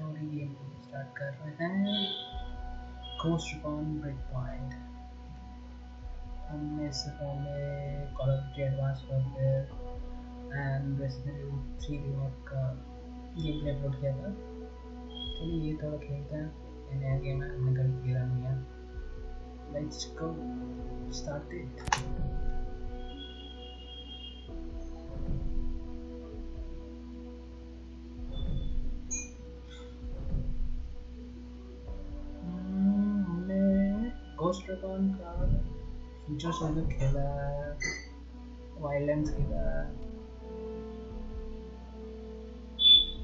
कर रहे हैं। Ghost Recon Breakpoint हमने इससे पहले Call of Duty Advance Warfare and Resident 3 remake का गेम प्ले अपलोड किया था। चलिए ये थोड़ा खेलते हैं। नया गेम है हमने कभी खेला नहीं है। Let's go start it Ghost Recon का फ्यूचर सोलर खेला है वाइल्डलैंड्स खेला है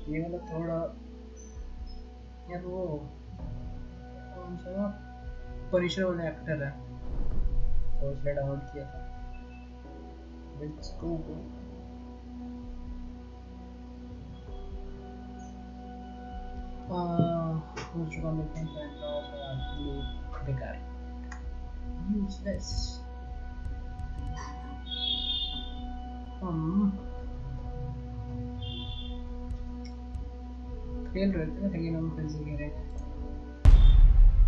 ये वाला थोड़ा, यार वो, कौन सा परिशर वाला एक्टर है। तो इसलिए डाउनलोड किया था। Let's go go Ghost Recon Breakpoint and use this. Um,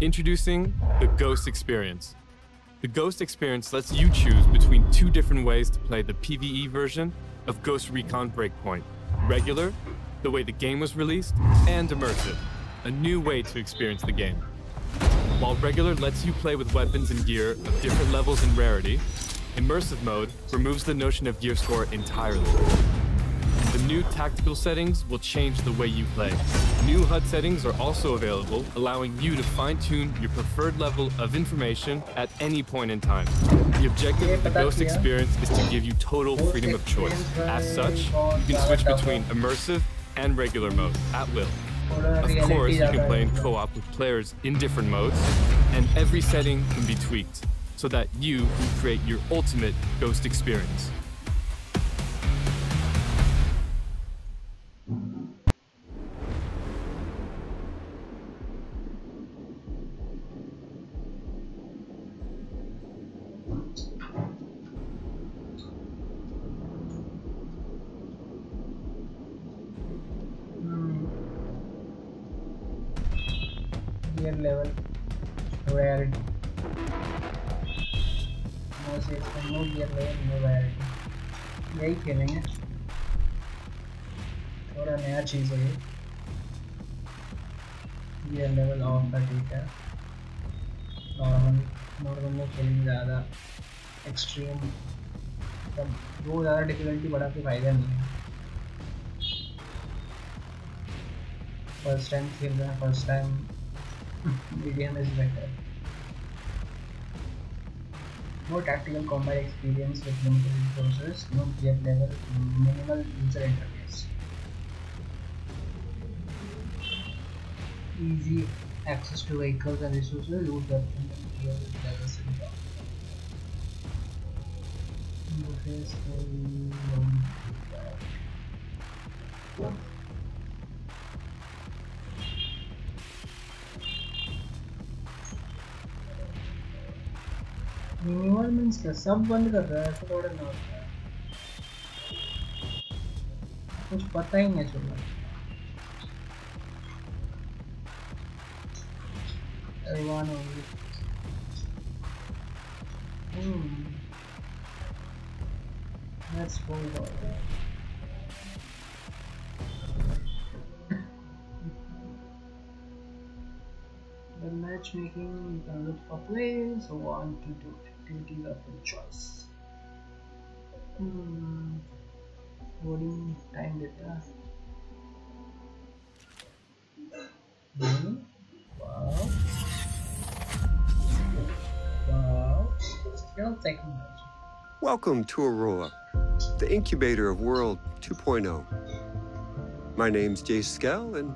Introducing the Ghost Experience. The Ghost Experience lets you choose between two different ways to play the PvE version of Ghost Recon Breakpoint. Regular, the way the game was released, and Immersive, a new way to experience the game. While regular lets you play with weapons and gear of different levels and rarity, immersive mode removes the notion of gear score entirely. The new tactical settings will change the way you play. New HUD settings are also available, allowing you to fine-tune your preferred level of information at any point in time. The objective of the Ghost experience is to give you total freedom of choice. As such, you can switch between immersive and regular mode at will. Of course, you can play in co-op with players in different modes, and every setting can be tweaked so that you can create your ultimate Ghost experience. का ठीक है। Normal normal में खेलेंगे ज़्यादा extreme मतलब तो वो ज़्यादा डिफिकल्टी बढ़ा के फ़ायदा नहीं है। फ़र्स्ट टाइम खेल रहे हैं first time medium is better no tactical कॉम्बाइ experience with limited resources no game level minimal user interface access to vehicles and resources, loot weapons and gear levels in the interface for minimal means क्या सब बंद कर रहा है ऐसा थोड़ा ना होता है कुछ पता ही नहीं चल रहा Everyone only. Hmm. Let's go about The matchmaking you can look for players who want to do activities of your choice. Hmm. Loading time data. Hmm. Wow. Skell Technology. Welcome to Auroa, the incubator of World 2.0. My name's Jace Skell, and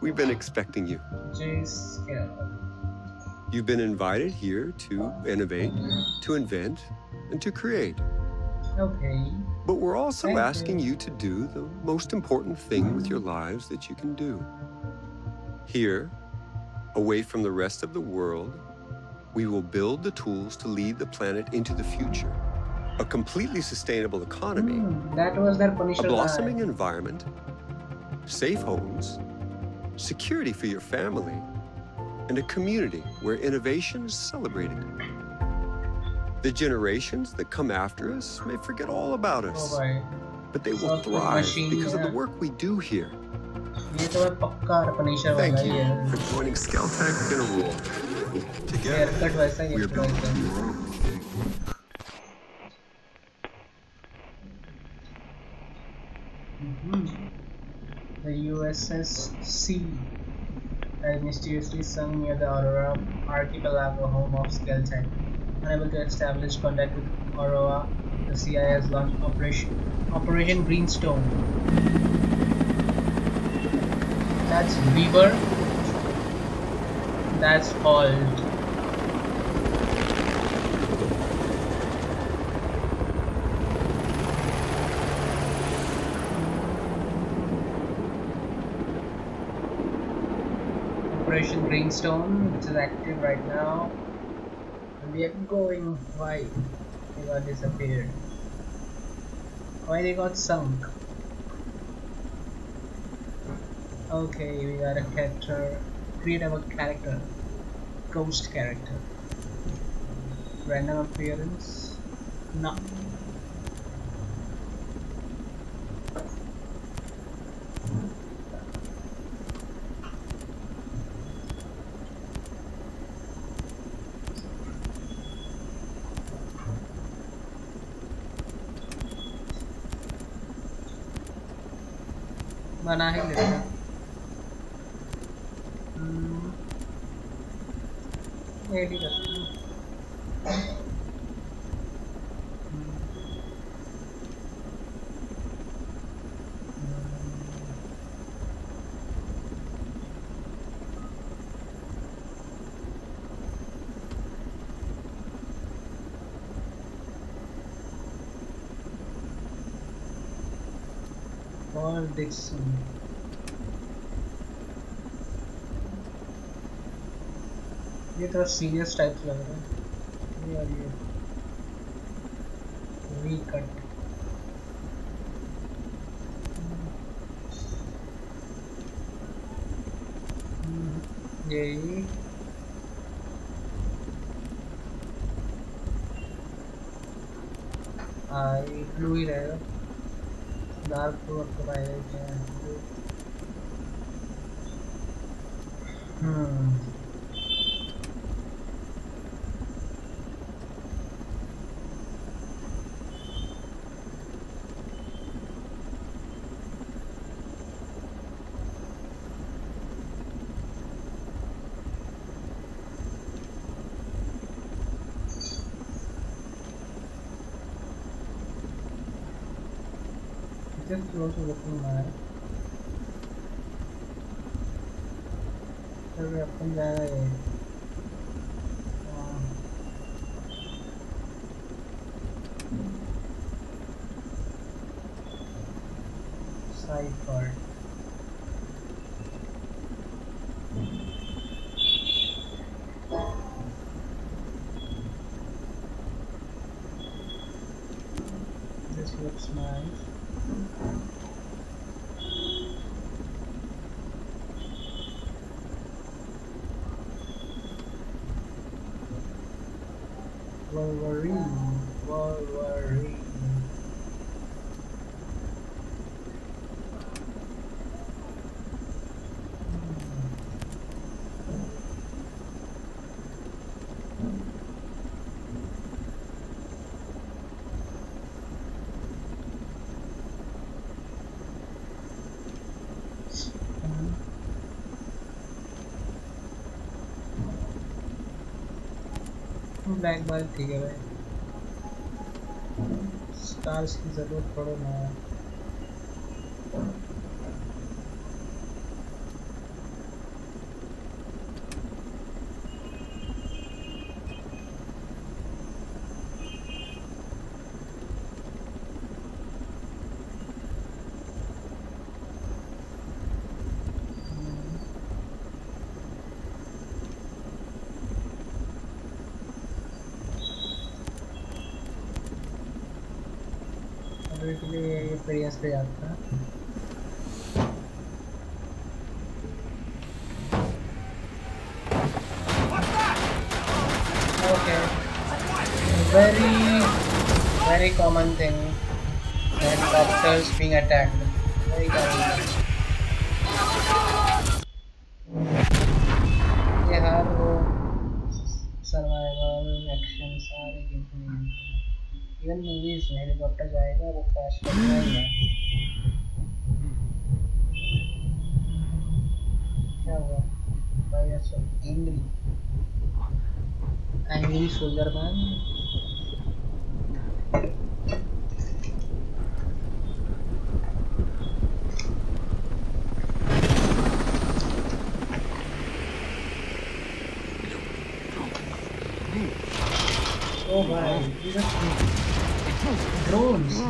we've been expecting you. Jace Skell. You've been invited here to innovate, to invent, and to create. Okay. But we're also Thank you. asking you to do the most important thing with your lives that you can do. Here, away from the rest of the world, we will build the tools to lead the planet into the future. A completely sustainable economy, mm, that was their a blossoming environment, safe homes, security for your family, and a community where innovation is celebrated. The generations that come after us may forget all about us, oh but they will thrive because of the work we do here. Thank you for joining Rule. Together, The USSC has mysteriously sunk near the Auroa archipelago home of Skeleton. Unable to establish contact with Auroa, the CIA has launched Operation, Operation Greenstone. That's Weaver that's Halt. Operation Greenstone, which is active right now. And we are going. Why? They got disappeared. Why they got sunk? Okay, we got a character. Create a character Ghost character. Random appearance. No. बना ही लेते हैं ready करते हैं ये थोड़ा serious type लग रहा है। just also looking mad अरे अपन जा Wolverine, Wolverine. Black बाल ठीक है भाई। स्टार्स की ज़रूरत पड़ो ना। Helicopters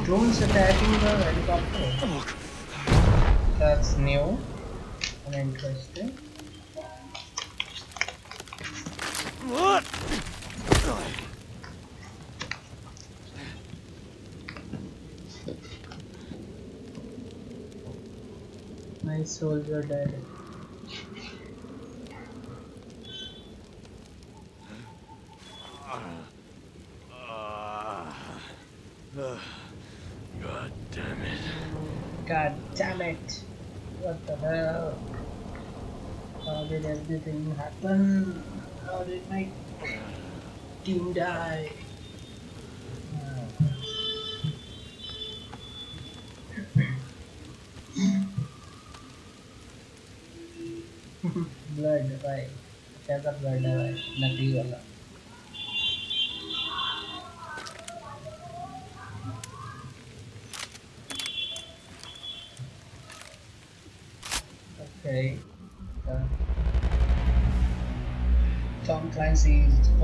drones. Attacking the helicopter. That's new and interesting. What? My soldier dead. What the hell? How did everything happen? How did my team die? blood, right? chắc là blood, right? Nothing, right?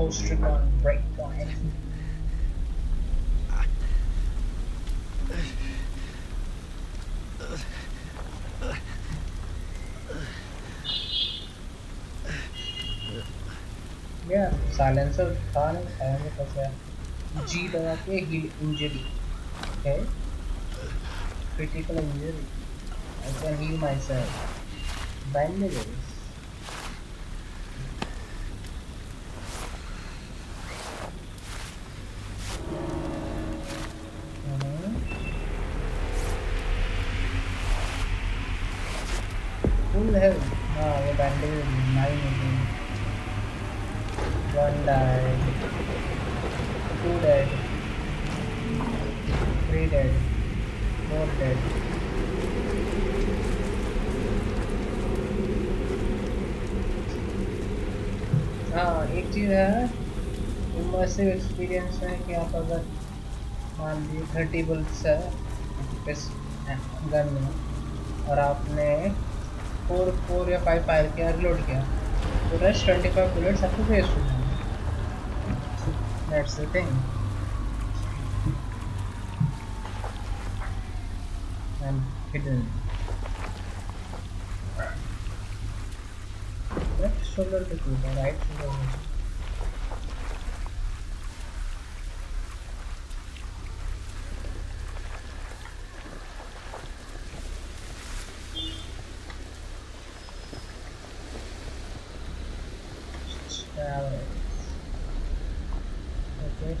Clancy's posted on Breakpoint. Yeah, silencer था नहीं था मेरे पास है जी दबा के heal injury okay critical injury I can heal myself bandages Mhm. immersive experience है कि आप अगर मान लीजिए थर्टी बुल्स है गन में, और आपने फोर फोर या फाइव फायर किया रिलोड किया तो रेस्ट ट्वेंटी फाइव बुलेट्स आपको वेस्ट हो जाएँगे that's the thing left shoulder पे कूदा right shoulder Okay,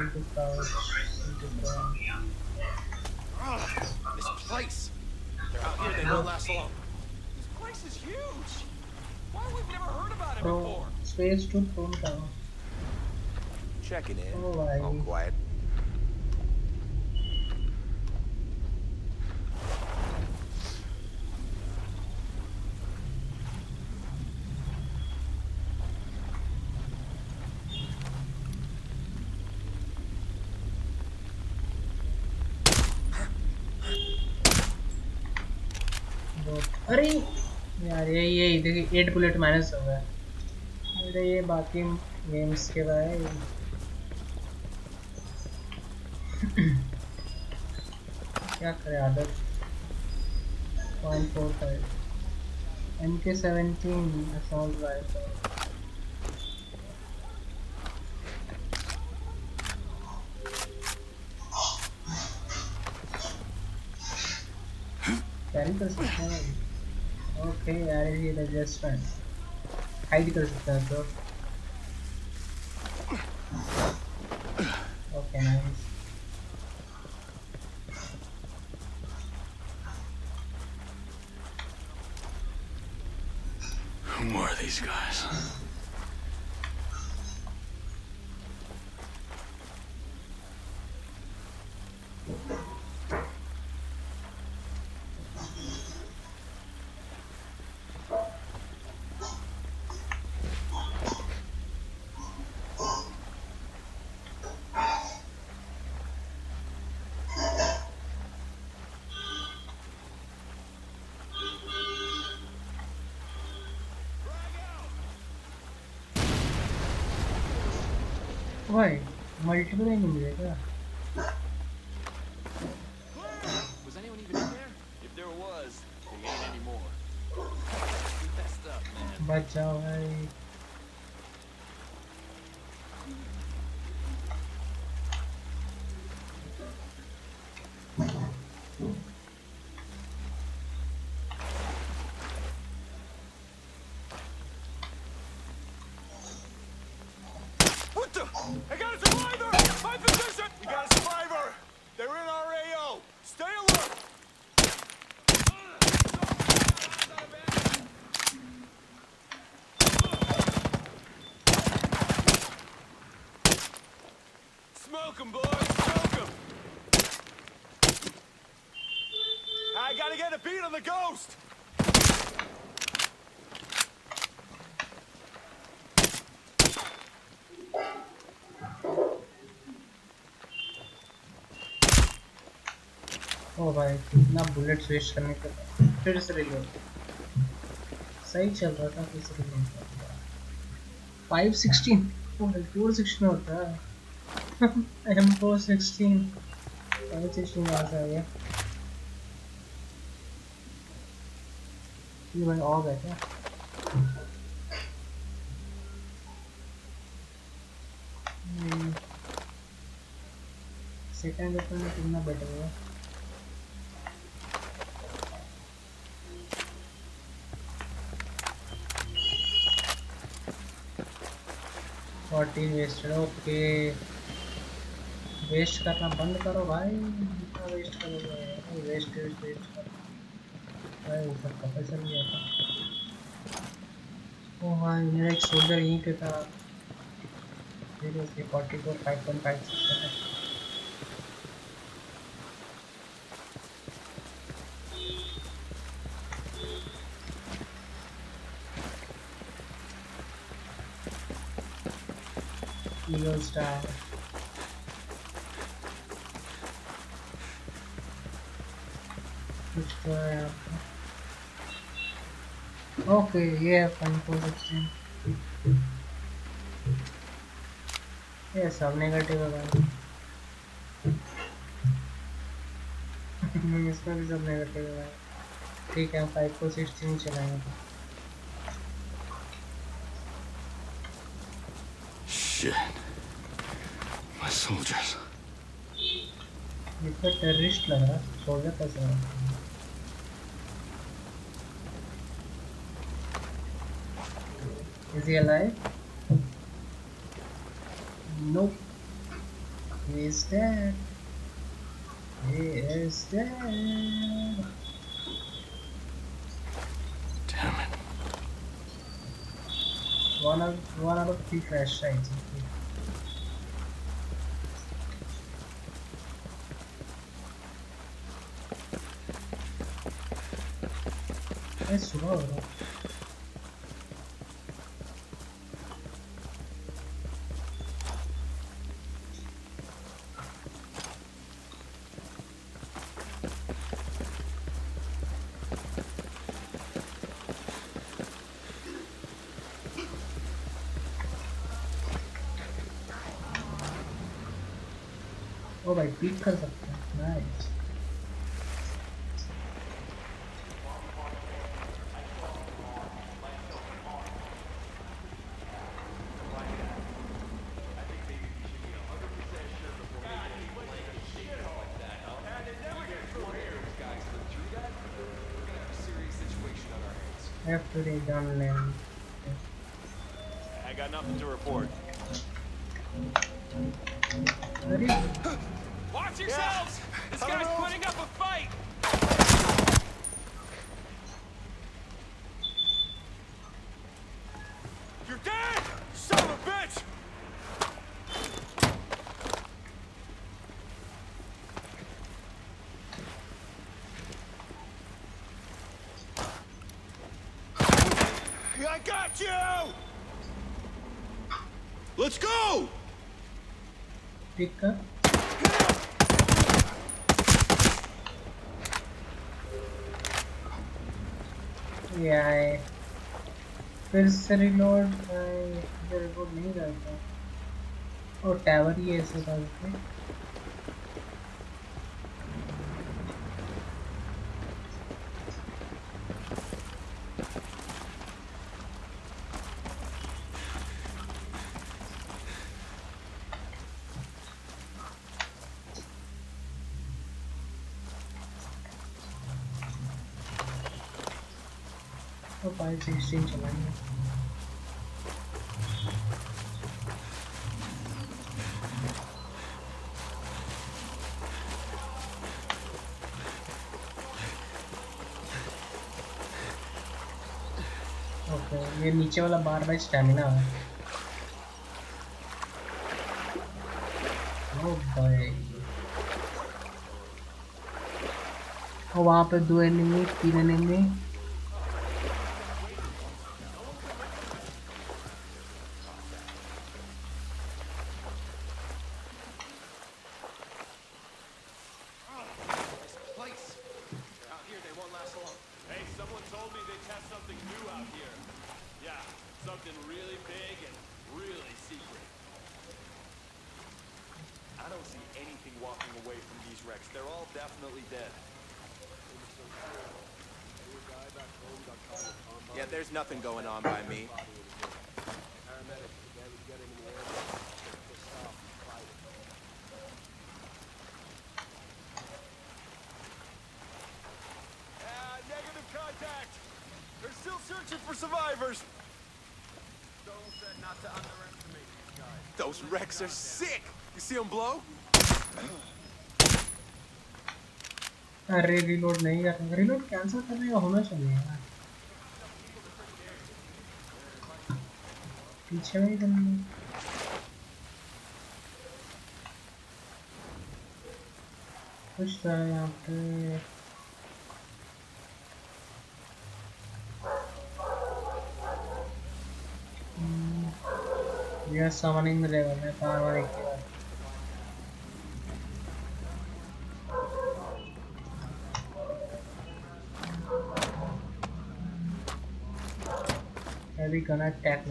This place. They're out here, they don't last long. This place is huge. Why we've never heard about it before? Oh, space to tower Checking in. Oh, All quiet. ये देखिए eight bullet minus हो गया। अरे ये बाकी games के भाई क्या करे आदत point four five M K seventeen assault rifle carry कर सकते हैं? ओके यार ये एडजस्टमेंट हाइड कर सकता है तो Why? Multiple enemies, yeah. Was anyone even in there? If there was, they ain't any more. We messed up, man. Bachao, ओ भाई कितना बुलेट वेस्ट करने के फिर से रिलोड सही चल रहा था, फिर से reload five sixteen four sixteen होता है। M four sixteen five sixteen आ गया ये भाई ऑग है क्या? सेकेंड वेपन में कितना बेटर है वेस्ट है, ओके। वेस्ट करना बंद करो भाई। इतना वेस्ट करोगे वेस्ट वेस्ट वेस्ट करो भाई ऊपर कपड़े चल गया था ओ भाई, मेरा एक सोल्जर यहीं पे था। Seriously forty four five point five Eagle Star. कुछ तो है पे ओके ये है फोर सिक्सटीन ये सब नेगेटिव है भाई। इसमें भी सब नेगेटिव है ठीक है, हम फाइव फोर सिक्सटीन चलाएँगे। तो टेररिस्ट लग रहा है सोल्जर कैसे है Is he alive? Nope. He is dead. He is dead. Damn it. One out, one out of three crash sites. Okay. Oh my big cousin. I got you! Let's go! Pick up. Yeah, I फिर से reload मैं reload नहीं करता और tower ही ऐसे था उसमें नीचे वाला बार बार स्टैमिना। है ओ भाई और वहाँ पे दो एनिमी तीन enemy Those wrecks are sick. You see them blow? अरे रिलोड नहीं कर रहा रिलोड कैंसिल करने का होना चाहिए यार पीछे में ही करना कुछ था यहाँ पे यार समानी मिलेगा मैं समानी अभी कहना टैक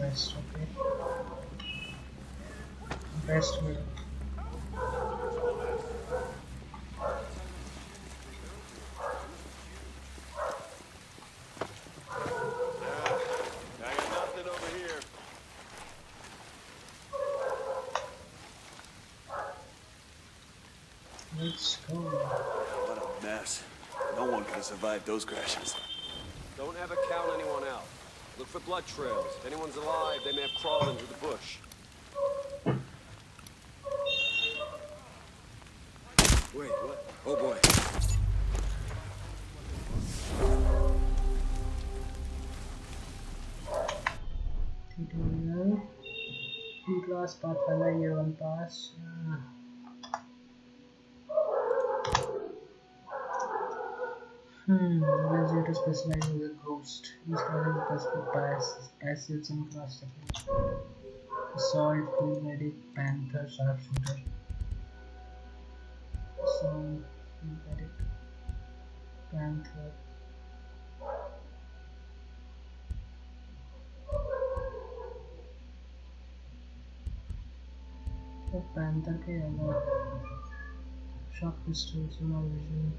बेस्ट मिलेगा survived those crashes. Don't ever count anyone out. Look for blood trails. If anyone's alive, they may have crawled into the bush. to specialize in the ghost. He's found the possible biases, acids, and cross-checking. Assault, two-legged panther, sharpshooter. Assault, two-legged panther. तो panther के अलग shop pistol सुना vision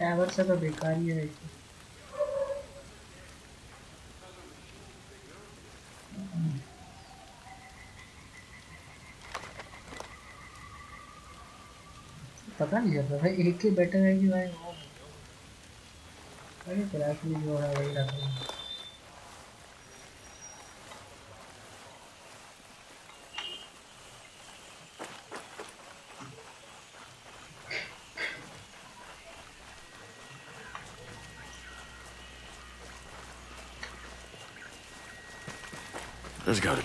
tower से तो बेकार ही। है पता नहीं चल रहा भाई एक ही बेटर है कि भाई वो। अरे क्लास में जो है, वही रखा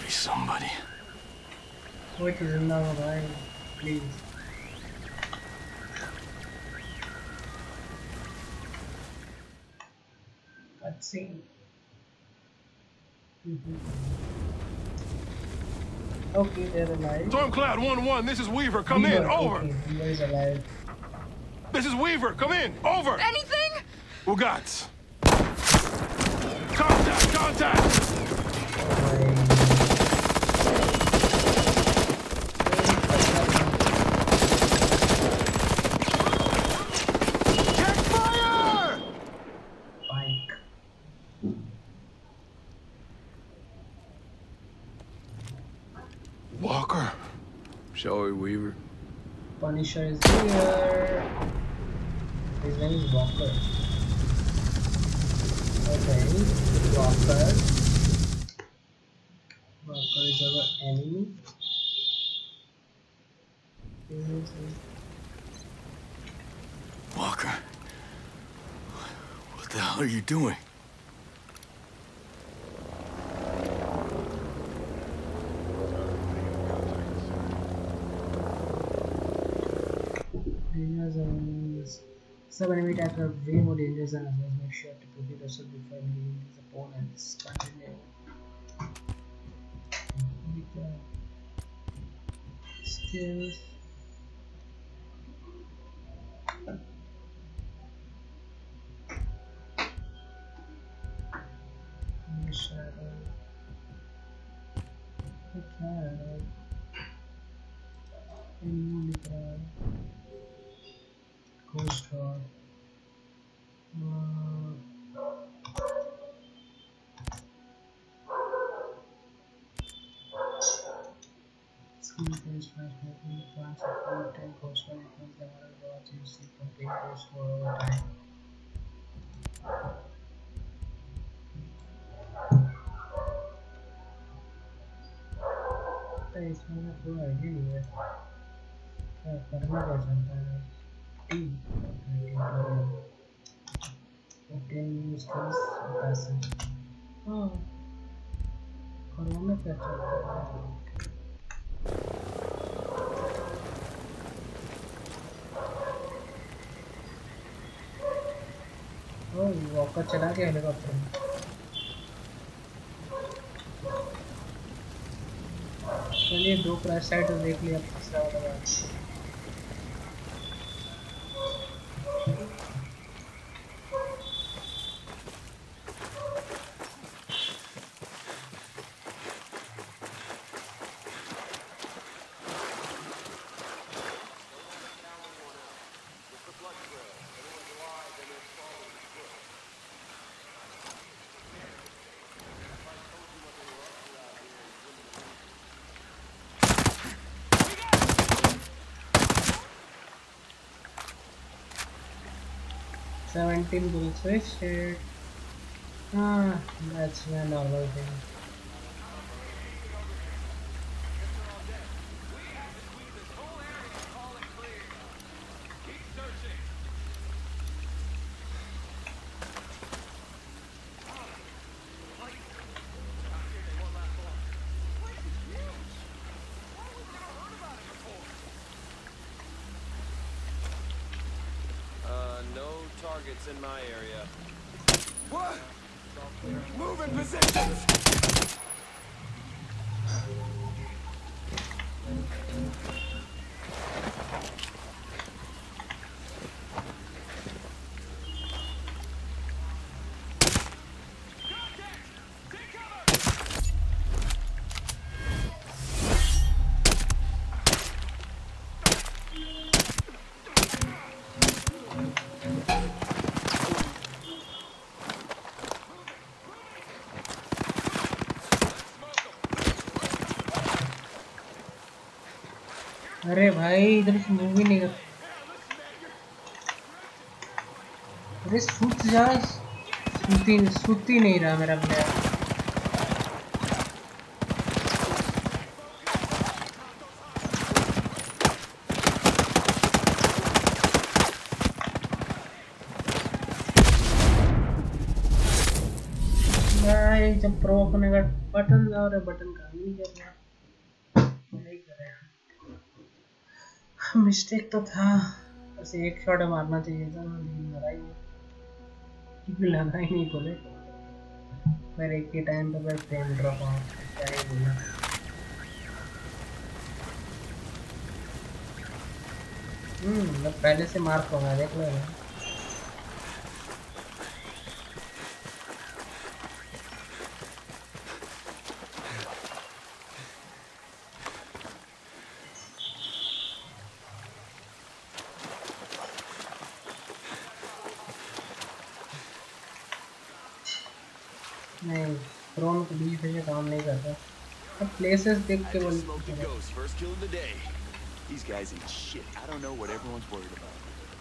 be somebody. Which is another line, please. Let's see. Mm -hmm. Okay, they're alive. Stormcloud 1-1, this is Weaver, come Weaver, in, over! Okay, this is Weaver, come in, over! Anything? We got Contact, contact! Okay. Punisher is here. His name is Walker. Okay, Walker. Walker is our enemy. Walker. What the hell are you doing? Danger zones. Some enemy types are way more dangerous than others. Make sure to protect yourself before meeting these opponents. Continue. Skills. Skill based matchmaking, plan support, and Coast Guard equals the amount of rods you see complete Coast Guard over time. तो इसमें मैं कोई idea नहीं है क्या करना क्या चाहता है टी obtain skills passage हाँ करवाना क्या चाहता है वॉकर चला के हेलीकॉप्टर चलिए दो क्रैश साइड देख लिया तीसरा वाला। Bullets wasted. Ah, that's a normal in my area. What? Move in positions! अरे भाई, इधर से मूव ही नहीं कर अरे, सूत जा। सूती सूती नहीं रहा मेरा प्लेयर जब प्रो अपने का बटन और बटन काम नहीं कर रहा नहीं कर रहा मिस्टेक तो था। बस एक शॉट मारना चाहिए था, लेकिन मरा ही। नहीं। क्योंकि लगा ही नहीं बोले। पर एक ही टाइम पे बस फ्रेम ड्रॉप हुआ क्या ही बोला हम्म मतलब पहले से मार्क होगा देख लो places they will. First kill of the day. These guys eat shit. I don't know what everyone's worried about.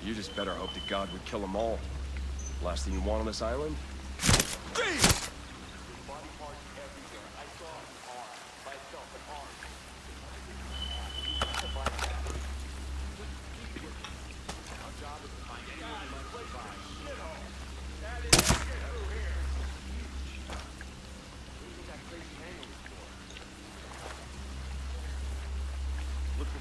You just better hope that God would kill them all. Last thing you want on this island? Damn!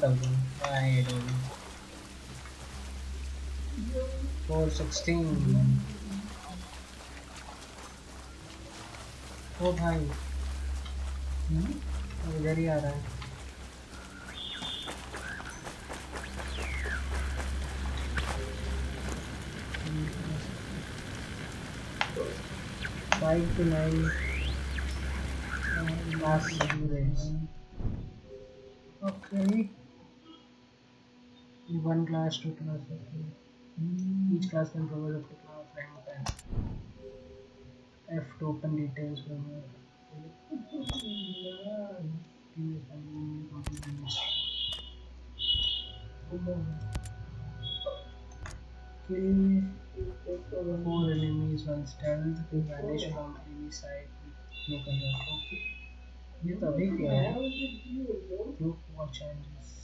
thousand. I don't. Four sixteen. Oh भाई अब इधर ही आ रहा है five two nine class, two class, okay. Each class can provide up to class rank 10. F to open details from Kill four enemies while stealth to vanish from enemy side with control. Okay. ये तो अभी किया है Group war changes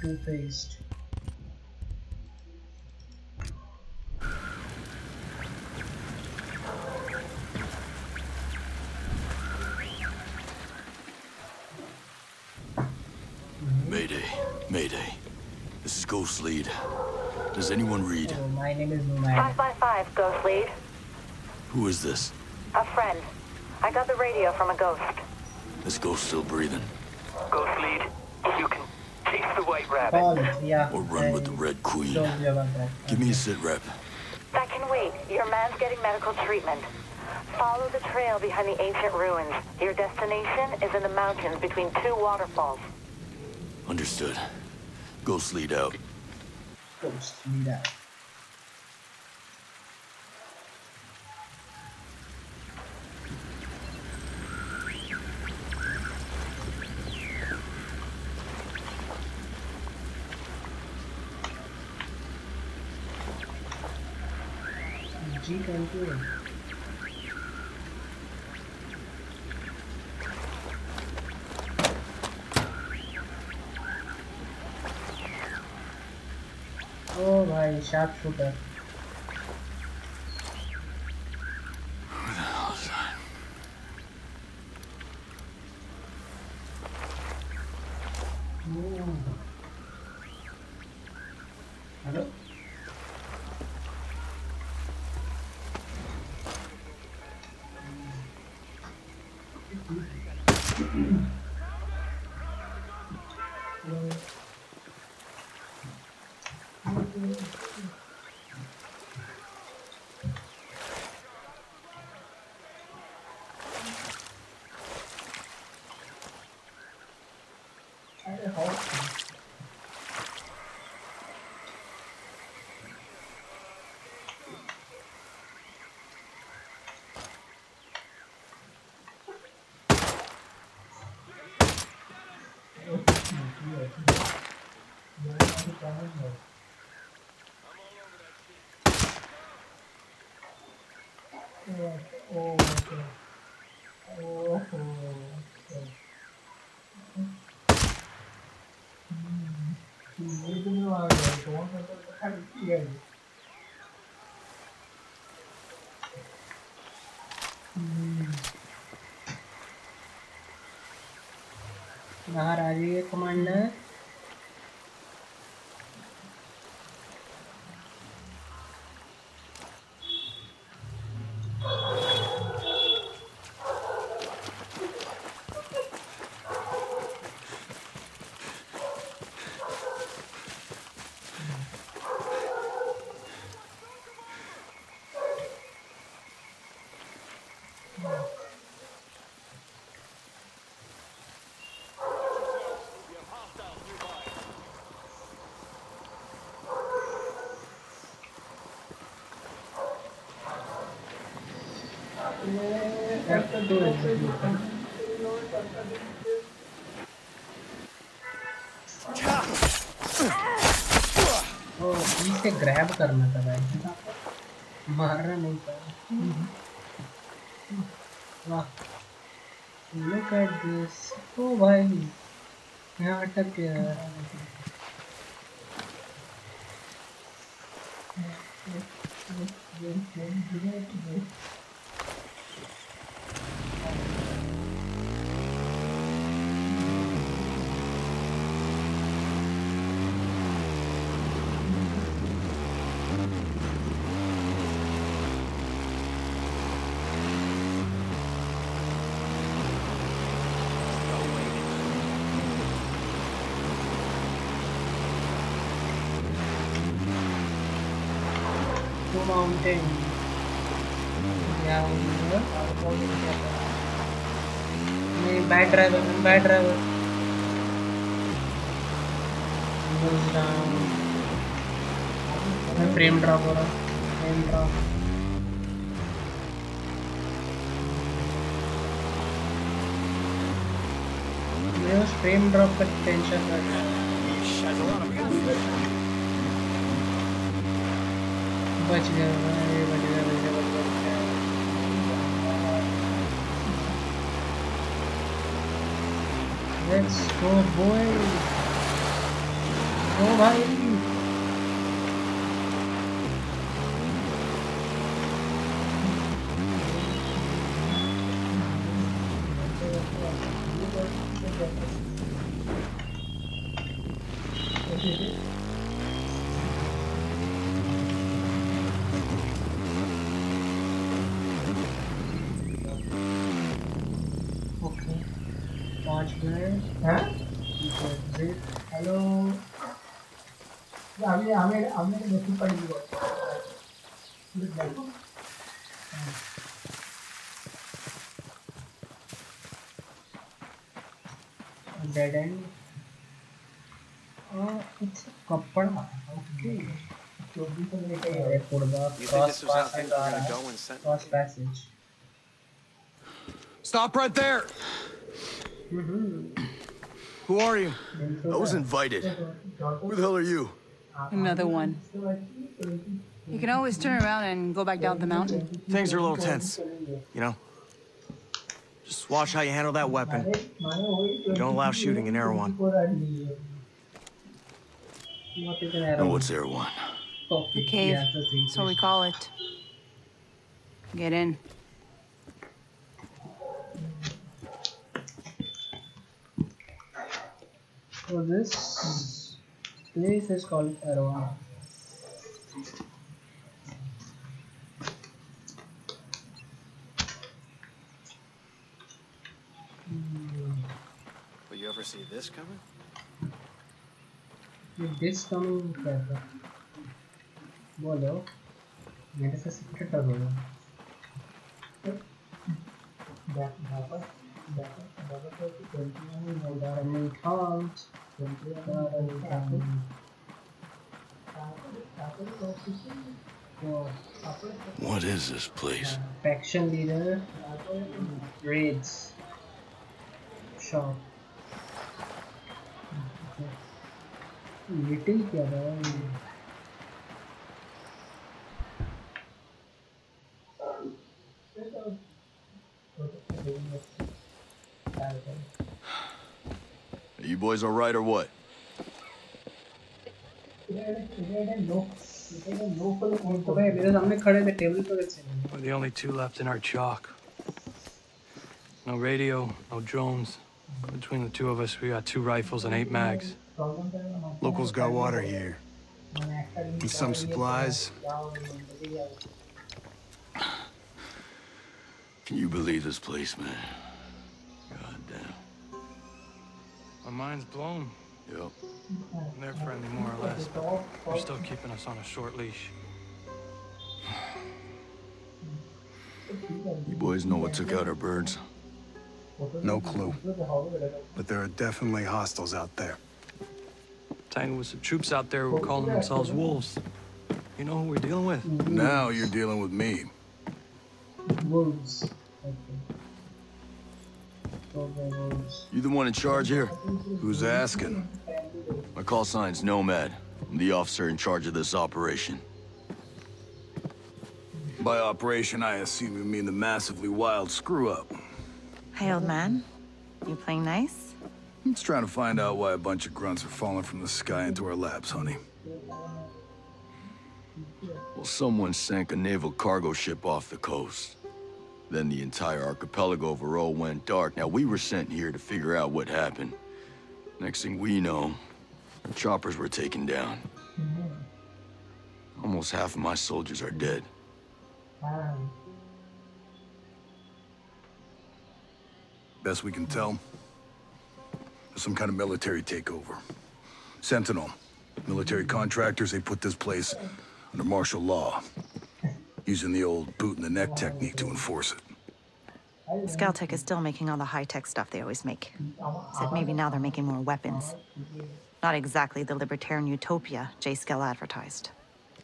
Two-faced. Mayday. Mayday. This is Ghost Lead. Does anyone read? Oh, my name is Nomad. Five by five, Ghost Lead. Who is this? A friend. I got the radio from a ghost. This ghost still breathing? Ghost Lead, you can chase the White Rabbit. Call it, yeah. Or run with the Red Queen? Told you about that. Give me a sit rep. That can wait. Your man's getting medical treatment. Follow the trail behind the ancient ruins. Your destination is in the mountains between two waterfalls. Understood. Ghost Lead out. Lead out. G28. Oh sharpshooter. Who the that? Oh, okay. Oh, okay. बाहर आ जाइए commander grab करना था भाई। मारना नहीं था। वाह। Look at this ओ भाई, यहाँ अटक गया to mountain. नहीं बैड ड्राइवर मैं बैड ड्राइवर मैं फ्रेम ड्रॉप हो रहा फ्रेम ड्रॉप मुझे उस फ्रेम ड्रॉप का टेंशन है बच गया भाई बच गया बच गया बच गया, बच गया Let's go boy ओ भाई think this was out? I we're gonna go and send. Passage. Stop right there. Who are you? I was invited. Who the hell are you? Another one. You can always turn around and go back down the mountain. Things are a little tense, you know. Just watch how you handle that weapon. Don't allow shooting in Erewhon. And what's Erewhon? The cave. So we call it. Get in. So this place is called Arwa. Will you ever see this coming? This coming, बोलो मेरे से secret कर बोलो back वापस back वापस तो twenty one हो जा रहा है count twenty one What is this place? faction leader raids shop little क्या You boys all right or what? We're the only two left in our chalk. No radio, no drones. Between the two of us, we got two rifles and eight mags. Locals got water here. And some supplies. Can you believe this place, man? Mind's blown. Yep. They're friendly, more or less. They're still keeping us on a short leash. You boys know what took out our birds? No clue. But there are definitely hostiles out there. Tangled with some troops out there who are calling themselves wolves. You know who we're dealing with? Now you're dealing with me. wolves So the wolves You the one in charge here? Who's asking? My call sign's Nomad. I'm the officer in charge of this operation. By operation, I assume you mean the massively wild screw-up. Hey, old man. You playing nice? I'm just trying to find out why a bunch of grunts are falling from the sky into our laps, honey. Well, someone sank a naval cargo ship off the coast. Then the entire archipelago Auroa went dark. Now, we were sent here to figure out what happened. Next thing we know, the choppers were taken down. Almost half of my soldiers are dead. Best we can tell, some kind of military takeover. Sentinel, military contractors, they put this place under martial law, using the old boot in the neck technique to enforce it. Skell Tech is still making all the high-tech stuff they always make. Except maybe now they're making more weapons. Not exactly the libertarian utopia Jace Skell advertised.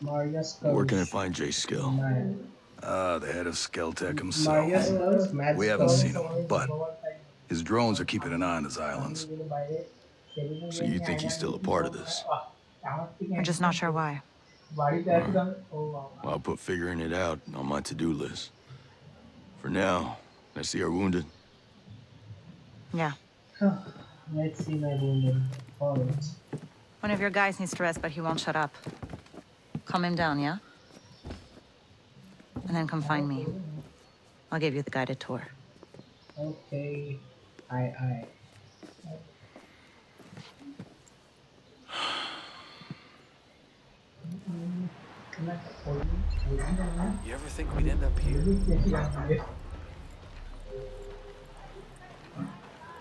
Where can I find Jace Skell? Man. Ah, the head of Skell Tech himself. Maria Skulls, Matt We haven't seen him, but his drones are keeping an eye on his islands. So you think he's still a part of this? We're just not sure why. Well, I'll put figuring it out on my to-do list. For now, let's see our wounded. Yeah. Let's see my wounded. Forward. One of your guys needs to rest, but he won't shut up. Calm him down, yeah? And then come find me. I'll give you the guided tour. Okay. Aye, aye. Mm-hmm. You ever think we'd end up here?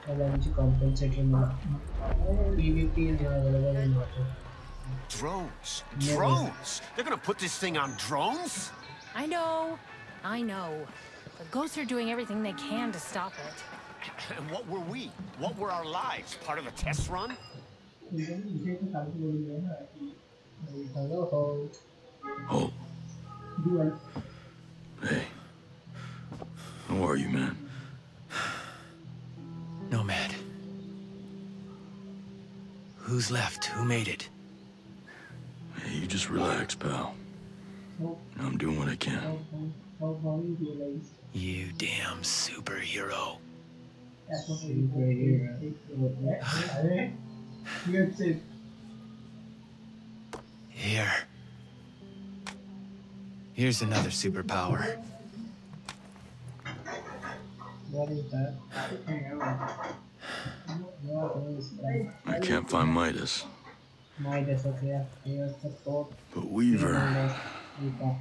Energy compensatory mode. PvP is available in water. Drones. Drones. They're gonna put this thing on drones? I know. I know. The ghosts are doing everything they can to stop it. And what were we? What were our lives? Part of a test run? Hello, Oh, Dual. hey. How are you, man? Nomad. Who's left? Who made it? Hey, you just relax, pal. I'm doing what I can. How how you realize? You damn superhero. Here. Here's another superpower. What is that? I can't find Midas, Midas, okay. Here's the top. but Weaver. Weaver.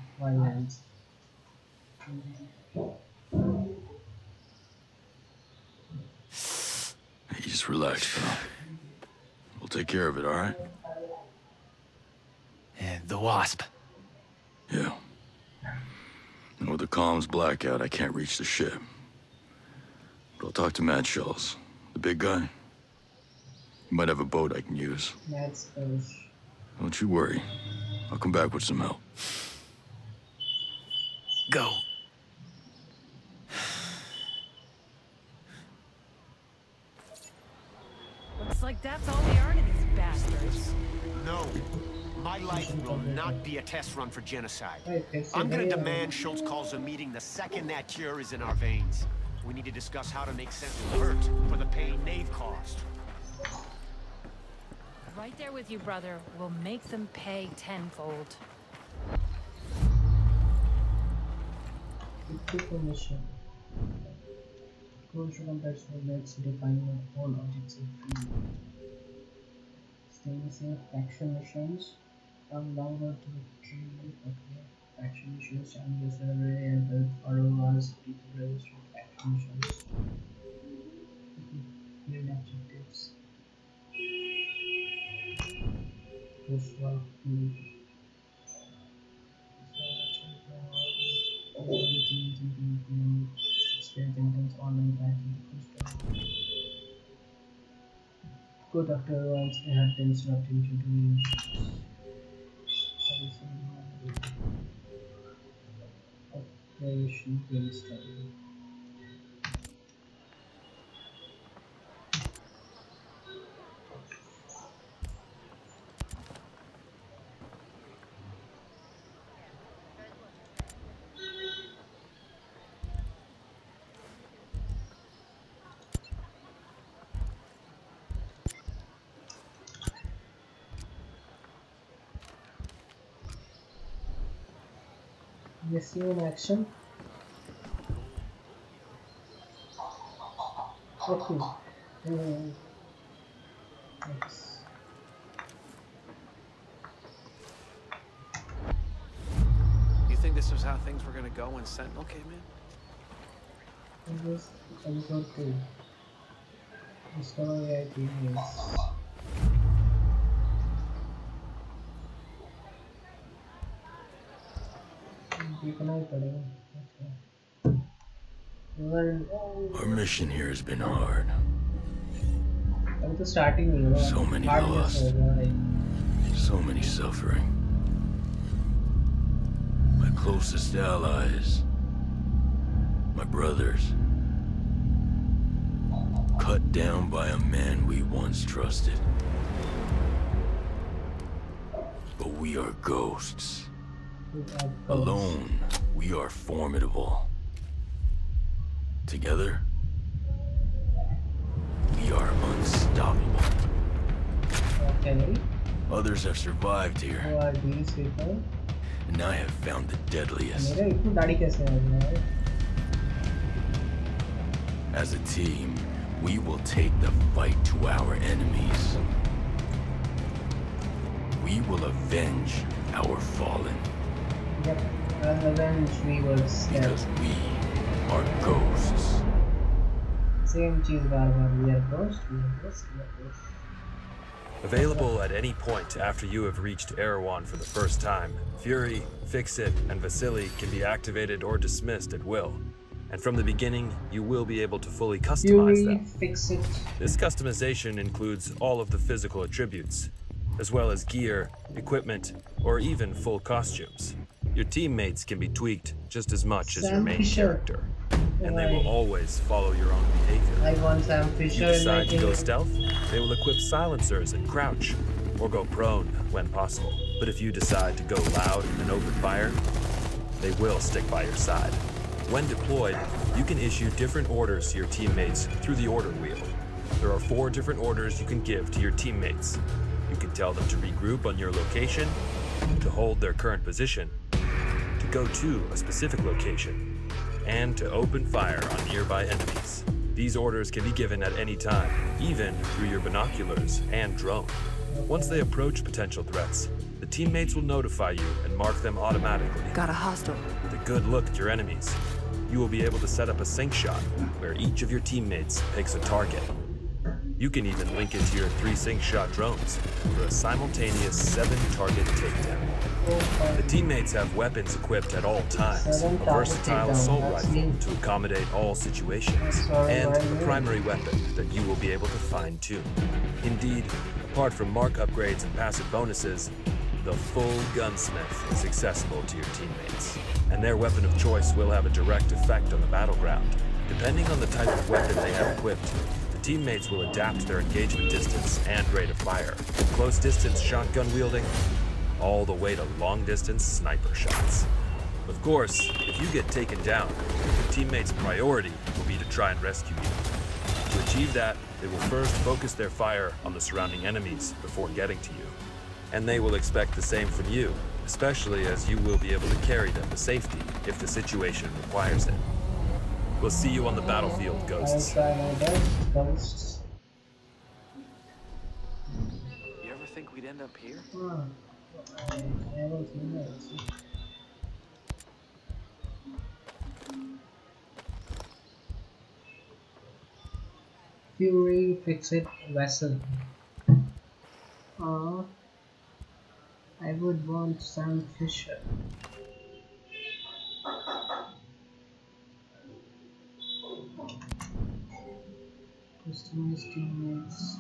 Hey, just relax, pal. We'll take care of it, all right? And the Wasp. Yeah. And with the comms blackout, I can't reach the ship. But I'll talk to Mads Schultz, the big guy. He might have a boat I can use. That's goes. Don't you worry. I'll come back with some help. Go. Looks like that's all we are to these bastards. No. My life will not be a test run for genocide. I'm gonna demand Schultz calls a meeting the second that cure is in our veins. We need to discuss how to make sense of the hurt for the pain they've caused. Right there with you, brother. We'll make them pay tenfold. Critical mission. Closure compares let's define all objects in field. Staying safe, faction missions. Come down to the tree. Okay. Faction missions and survey and help Auroa's people register faction missions. Field objectives. Push one. Good afterwards, they had been swept into Operation Yes, you in action. Okay. Uh, yes. You think this was how things were gonna go when Sentinel came in? And this episode 2. Discover AI yes. देखना ही पड़ेगा Okay. Our mission here has been hard. अभी तो starting ही हुआ So many Hard lost. mission होगा, like, So many suffering. My closest allies. My brothers. Cut down by a man we once trusted. But we are ghosts. Alone, We are formidable. Together, we are unstoppable. Okay. Others have survived here. And I have found the deadliest. As a team, we will take the fight to our enemies. We will avenge our fallen. Yep. Because we are ghosts. Same cheese we are ghosts, we are ghosts, we are ghosts. Available at any point after you have reached Erewhon for the first time, Fury, Fixit, and Vasili can be activated or dismissed at will. And from the beginning, you will be able to fully customize Fury, them. Fixit. This customization includes all of the physical attributes, as well as gear, equipment, or even full costumes. Your teammates can be tweaked just as much as your main Fisher. character, and they will always follow your own behavior. I want Sam If you Fisher in decide to go stealth, they will equip silencers and crouch, or go prone when possible. But if you decide to go loud and open fire, they will stick by your side. When deployed, you can issue different orders to your teammates through the order wheel. There are four different orders you can give to your teammates. You can tell them to regroup on your location, to hold their current position, go to a specific location, and to open fire on nearby enemies. These orders can be given at any time, even through your binoculars and drone. Once they approach potential threats, the teammates will notify you and mark them automatically. Got a hostile. With a good look at your enemies, you will be able to set up a sync shot where each of your teammates picks a target. You can even link it to your three sync shot drones for a simultaneous seven target takedown. The teammates have weapons equipped at all times, a versatile assault rifle to accommodate all situations, and a primary weapon that you will be able to fine tune. Indeed, apart from mark upgrades and passive bonuses, the full gunsmith is accessible to your teammates, and their weapon of choice will have a direct effect on the battleground. Depending on the type of weapon they have equipped, the teammates will adapt their engagement distance and rate of fire, close distance shotgun wielding all the way to long distance sniper shots. Of course, if you get taken down, your teammates' priority will be to try and rescue you. To achieve that, they will first focus their fire on the surrounding enemies before getting to you. And they will expect the same from you, especially as you will be able to carry them to safety if the situation requires it. We'll see you on the battlefield, ghosts. try my best, ghosts. You ever think we'd end up here? Hmm. Fury fix it Vasili. Uh, I would want Sam Fisher. Customize teammates.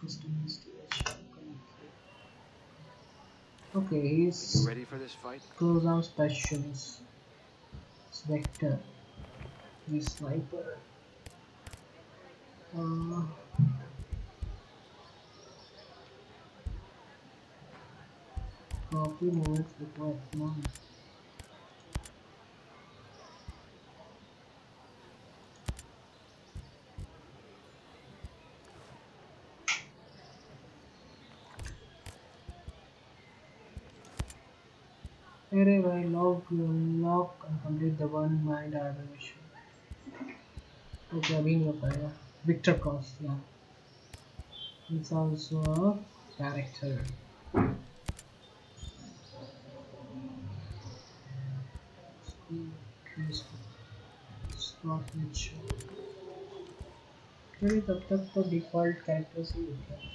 Customize teammates. Okay, he's Ready for this fight? close arm specialist. Spectre. The sniper. Uh, copy movements. अरे भाई lock lock complete the one mind order mission okay अभी नहीं हो पाएगा? Victor cross या it's also a character अरे तब तक तो डिफ़ॉल्ट कैरेक्टर्स ही होते हैं।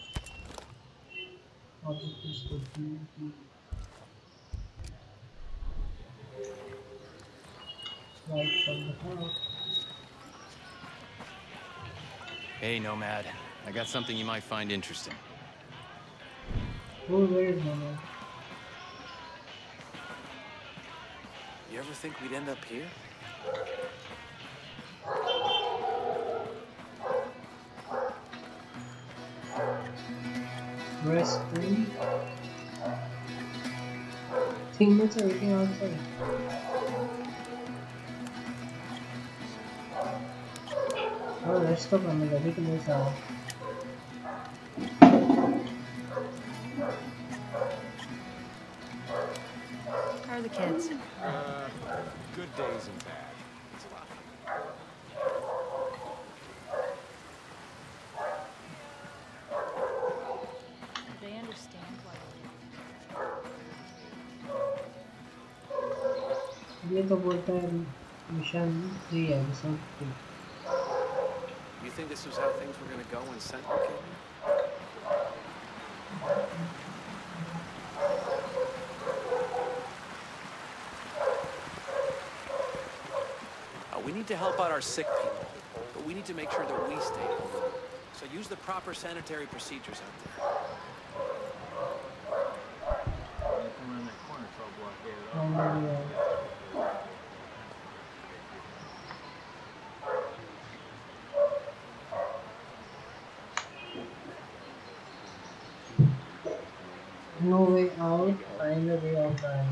Hey, Nomad. I got something you might find interesting. Oh, where is Mono? You ever think we'd end up here? Rest three. Teammates are waiting outside. Oh, rest stop I'm ready to move out. How are the kids? Uh, good days and bad. It's a lot. They understand why ये तो बोलता है mission three episode two you think this was how things were gonna go when Sentinel came in? Uh, we need to help out our sick people, but we need to make sure that we stay home. So use the proper sanitary procedures out there. How many uh, No way out, find a way out by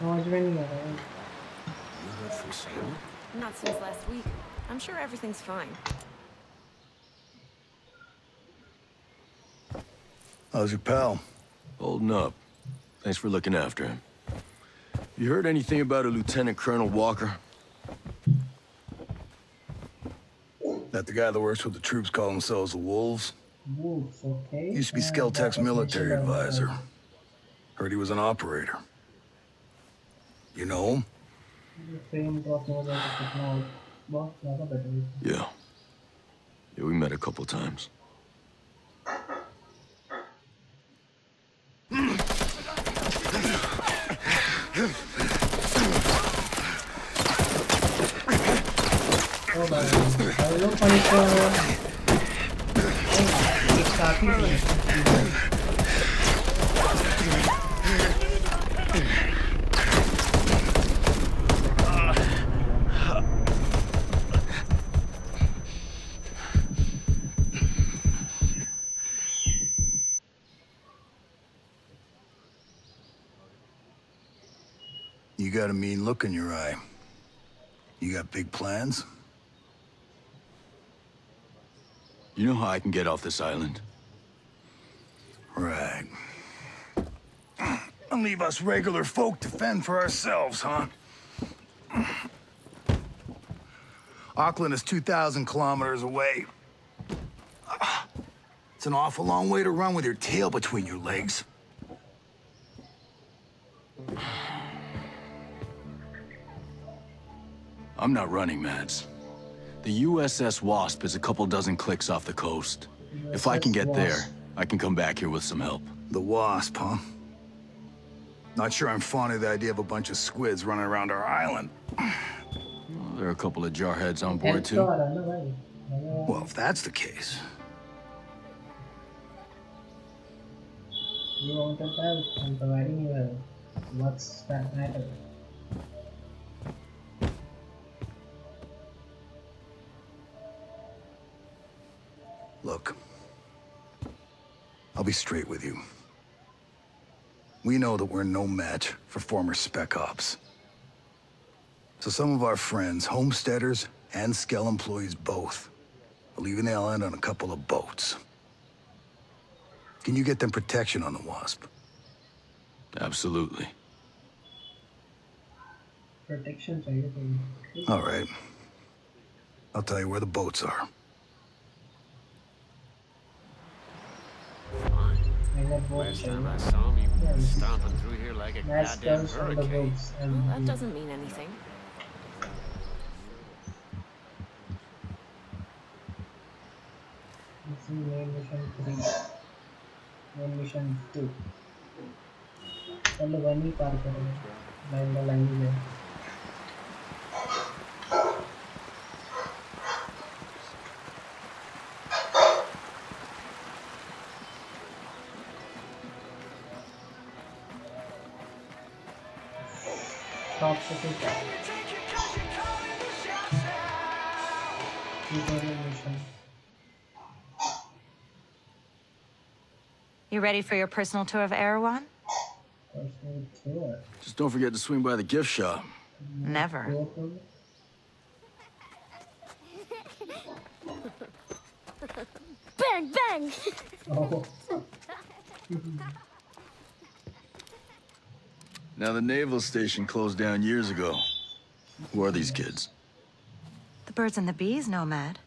is there any other. You heard from Sam? Not since last week. I'm sure everything's fine. How's your pal? Holding up. Thanks for looking after him. You heard anything about a Lieutenant Colonel Walker? That the guy that works with the troops call themselves the Wolves? Wolves, okay. Used to be Skell Tech's military advisor. Heard he was an operator. है. Yeah. Yeah, we met a couple times. Hold on. I will find for. Oh, it's starting. You got a mean look in your eye. You got big plans? You know how I can get off this island? Right. And leave us regular folk to fend for ourselves, huh? Auckland is 2,000 kilometers away. It's an awful long way to run with your tail between your legs. I'm not running, Mads. The USS Wasp is a couple dozen clicks off the coast. USS if I can get Wasp. there, I can come back here with some help. The Wasp, huh? Not sure I'm fond of the idea of a bunch of squids running around our island. Well, there are a couple of jarheads on board, too. Well, if that's the case... You won't help, I'm providing you. What's that matter? I'll be straight with you. We know that we're no match for former Spec Ops. So some of our friends, homesteaders and Skell employees both, are leaving the island on a couple of boats. Can you get them protection on the Wasp? Absolutely. Protection. All right. I'll tell you where the boats are. Last time चाहिए. I saw him, he Yeah, was this is stomping through here like a Mass goddamn guns on the hurricane. boats Well, and that doesn't mean anything. this is main mission three. Main mission two. पहले one ही पार करेंगे. Line by line ही जाए. stop the ship. Tutorial. You ready for your personal tour of Erewhon? Personal tour. Just don't forget to swing by the gift shop. Never. Bang, bang! Oh. Now, the naval station closed down years ago. Who are these kids? The birds and the bees, Nomad.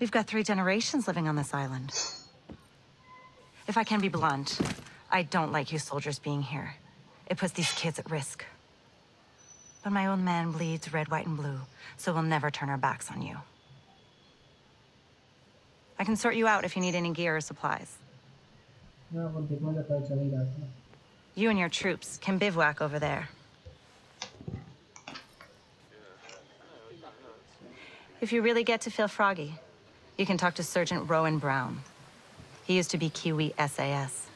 We've got three generations living on this island. If I can be blunt, I don't like you soldiers being here. It puts these kids at risk. But my old man bleeds red, white, and blue, so we'll never turn our backs on you. I can sort you out if you need any gear or supplies. You and your troops can bivouac over there. If you really get to feel froggy, you can talk to Sergeant Rowan Brown. He used to be Kiwi SAS.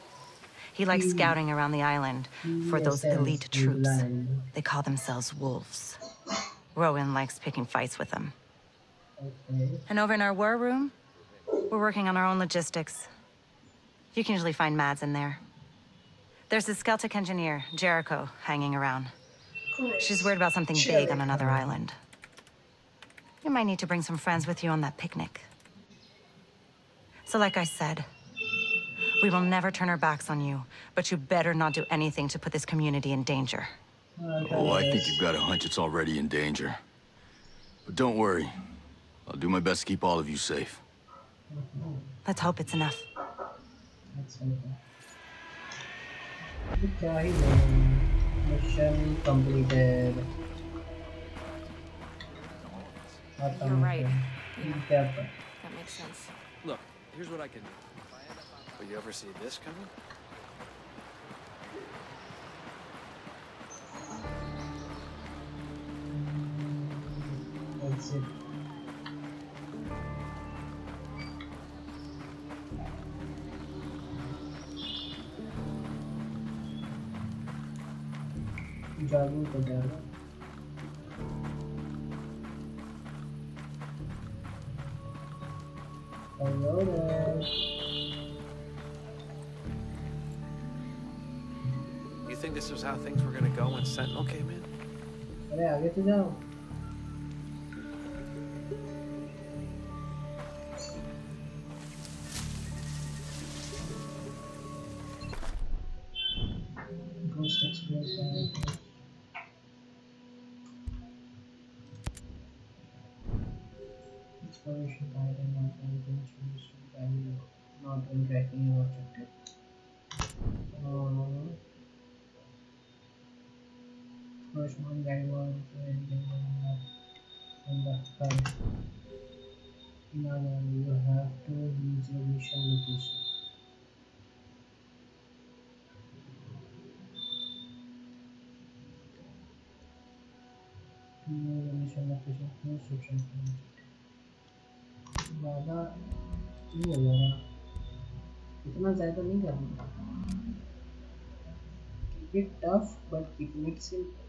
He likes scouting around the island for those elite troops. They call themselves wolves. Rowan likes picking fights with them. And over in our war room, we're working on our own logistics. You can usually find Mads in there. There's the Skell Tech engineer, Jericho, hanging around. She's worried about something big on another island. You might need to bring some friends with you on that picnic. So like I said, we will never turn our backs on you, but you better not do anything to put this community in danger. Oh, I think you've got a hunch it's already in danger. But don't worry. I'll do my best to keep all of you safe. Let's hope it's enough. Mission completed. You're right. Yeah. That makes sense. Look, here's what I can do. Will you ever see this coming? Let's see. जागू तो जाएगा Hello there. You think this was how things were gonna go when Sentinel came in? अरे आगे तो जाओ Başman galiba Dakar. No, no, you have to reservation location. No reservation location, no subscription. ज़्यादा नहीं हो जाएगा इतना ज़्यादा नहीं करना keep it tough but keep it simple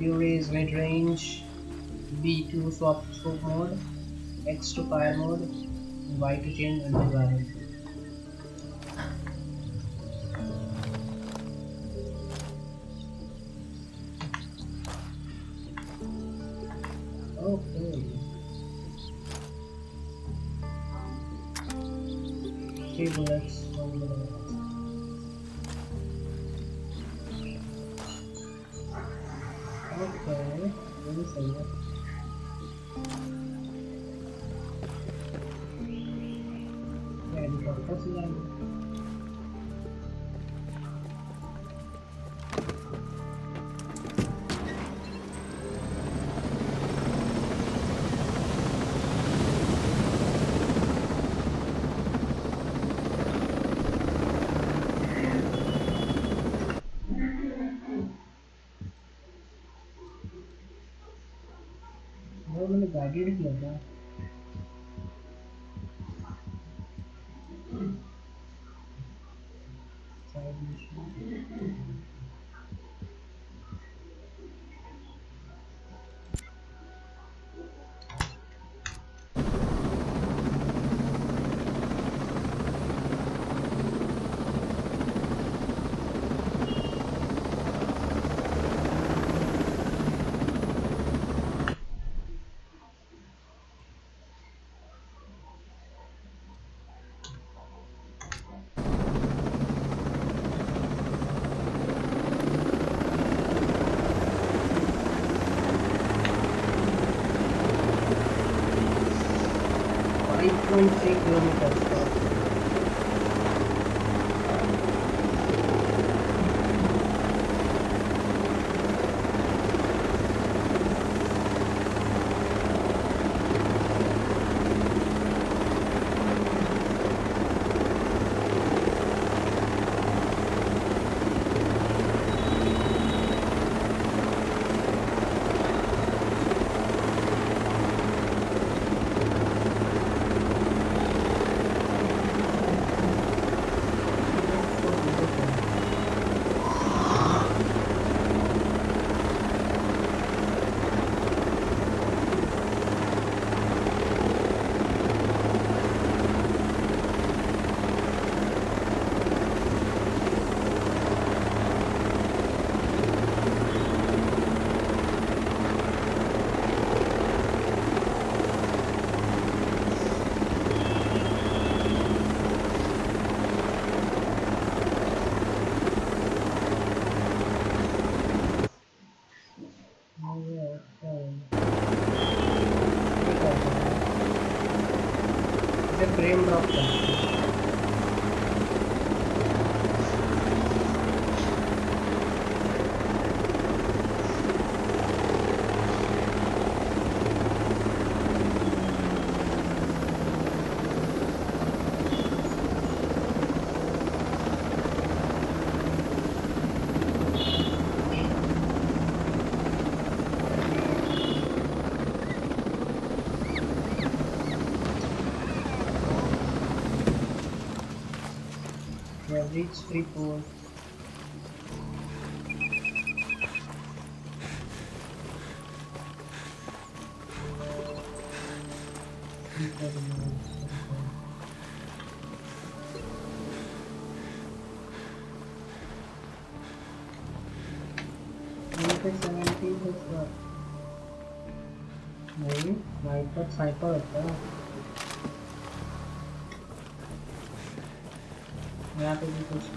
Fury is mid range, B2 swap scope mode, X to fire mode, Y to change environment. Five point three kilometers. Have reached Freeport. Seventy नहीं sniper sniper होता है यहाँ पे भी कुछ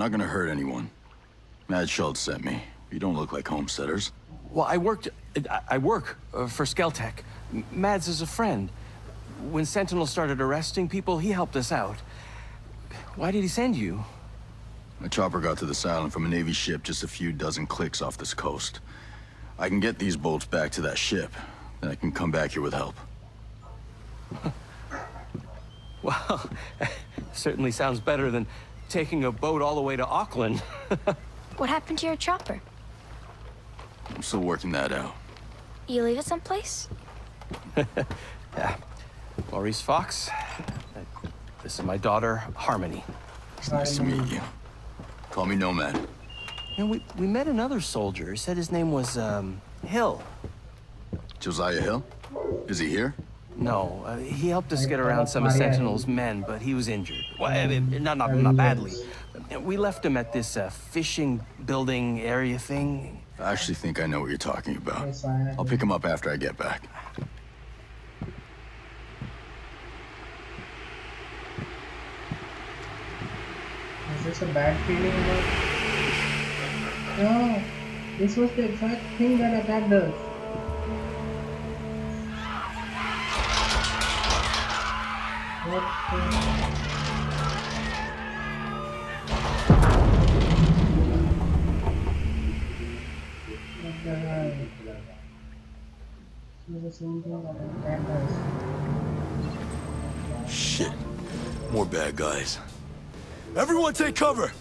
I'm not gonna hurt anyone. Mads Schultz sent me. You don't look like homesteaders. Well, I worked. I- work uh, for Skell Tech. Mads is a friend. When Sentinel started arresting people, he helped us out. Why did he send you? My chopper got to this island from a Navy ship just a few dozen clicks off this coast. I can get these bolts back to that ship, then I can come back here with help. Well, certainly sounds better than taking a boat all the way to Auckland. What happened to your chopper? I'm still working that out. You leave it someplace? yeah. Maurice Fox. This is my daughter, Harmony. It's nice to meet you. Call me Nomad. You know, we, we met another soldier. He said his name was, um, Hill. Josiah Hill? Is he here? No, uh, he helped us get around some of Sentinel's men, but he was injured. Well, not, not, not badly. We left him at this uh, fishing building area thing. I actually think I know what you're talking about. I'll pick him up after I get back. Is this a bad feeling? Or... No, this was the exact thing that attacked us. What the... Shit. More bad guys. Everyone take cover!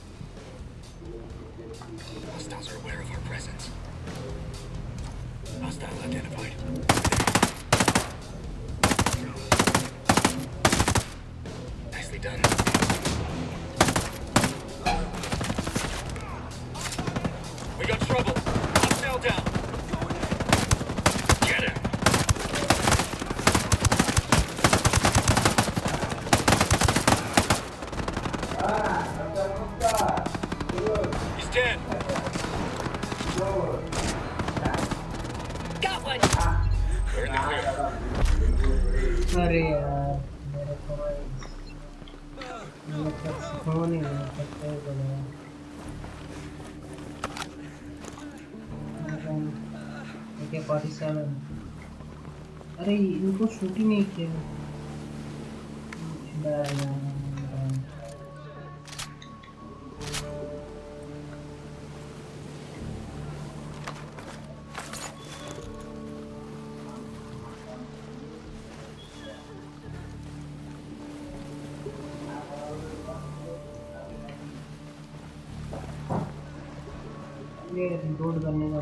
you. ये road बनने का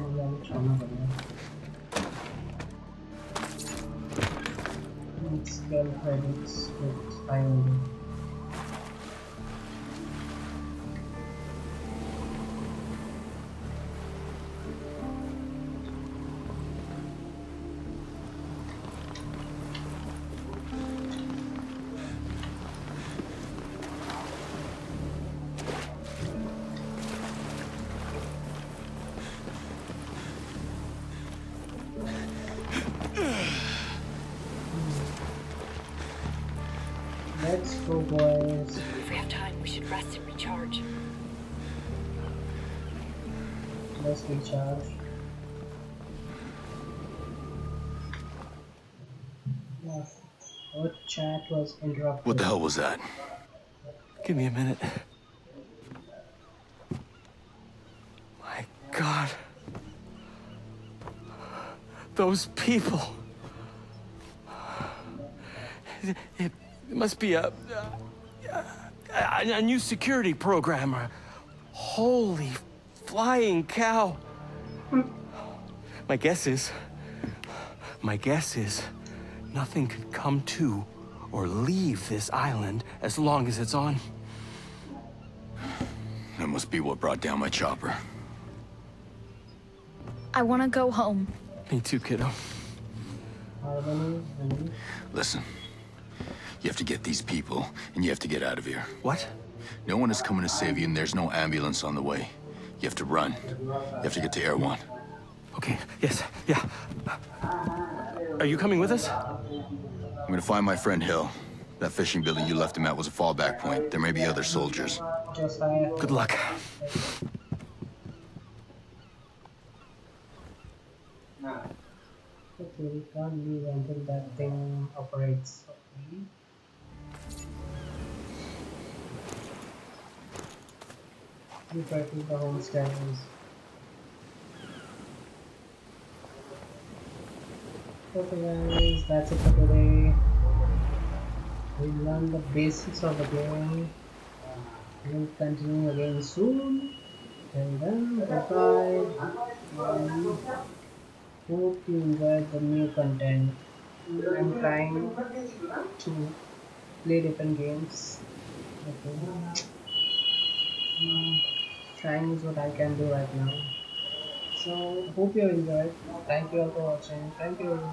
Let's go, boys. If we have time, we should rest and recharge. Let's recharge. Yeah. Our chat was interrupted. What the hell was that? Give me a minute. My God. Those people. It, it must be a, a, a, a new security program. or- Holy flying cow. My guess is, my guess is, nothing could come to or leave this island as long as it's on. That must be what brought down my chopper. I want to go home. Me too, kiddo. Listen. You have to get these people, and you have to get out of here. What? No one is coming to save you, and there's no ambulance on the way. You have to run. You have to get to Erewhon. Okay, yes, yeah. Are you coming with us? I'm gonna find my friend Hill. That fishing building you left him at was a fallback point. There may be other soldiers. Good luck. Okay, we can't leave until that thing operates. Okay. We practice the standards. Okay guys, that's it for today. We learned the basics of the game. We'll continue again soon. Till then, goodbye. And hope you enjoyed the new content. I'm trying to play different games. Okay trying is what I can do right now. So hope you enjoyed. Thank you all for watching. Thank you.